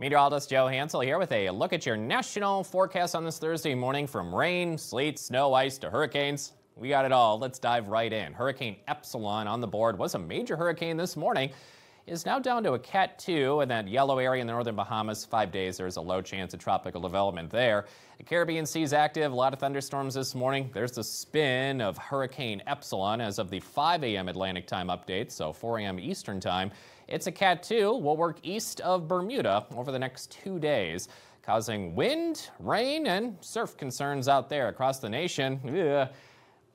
Meteorologist Joe Hansel here with a look at your national forecast on this Thursday morning from rain, sleet, snow, ice to hurricanes. We got it all. Let's dive right in. Hurricane Epsilon on the board was a major hurricane this morning. Is now down to a Cat 2 in that yellow area in the northern Bahamas. Five days, there's a low chance of tropical development there. The Caribbean Sea's active, a lot of thunderstorms this morning. There's the spin of Hurricane Epsilon as of the 5 a.m. Atlantic time update, so 4 a.m. Eastern time. It's a Cat 2, will work east of Bermuda over the next two days causing wind, rain, and surf concerns out there across the nation. Ugh.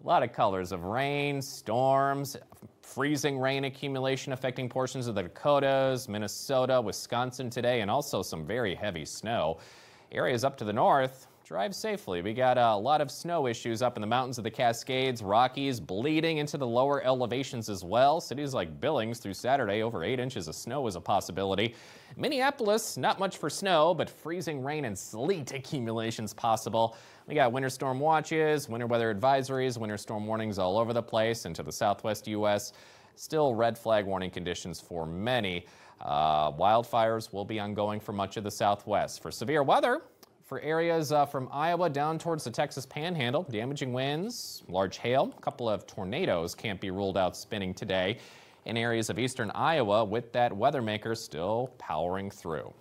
A lot of colors of rain, storms, freezing rain accumulation affecting portions of the Dakotas, Minnesota, Wisconsin today, and also some very heavy snow. Areas up to the north, drive safely. We got a lot of snow issues up in the mountains of the Cascades, Rockies, bleeding into the lower elevations as well. Cities like Billings through Saturday, over 8 inches of snow is a possibility. Minneapolis, not much for snow, but freezing rain and sleet accumulations possible. We got winter storm watches, winter weather advisories, winter storm warnings all over the place into the southwest U.S. Still red flag warning conditions for many. Uh, wildfires will be ongoing for much of the southwest. For severe weather, for areas uh, from Iowa down towards the Texas Panhandle, damaging winds, large hail, a couple of tornadoes can't be ruled out spinning today in areas of eastern Iowa with that weather maker still powering through.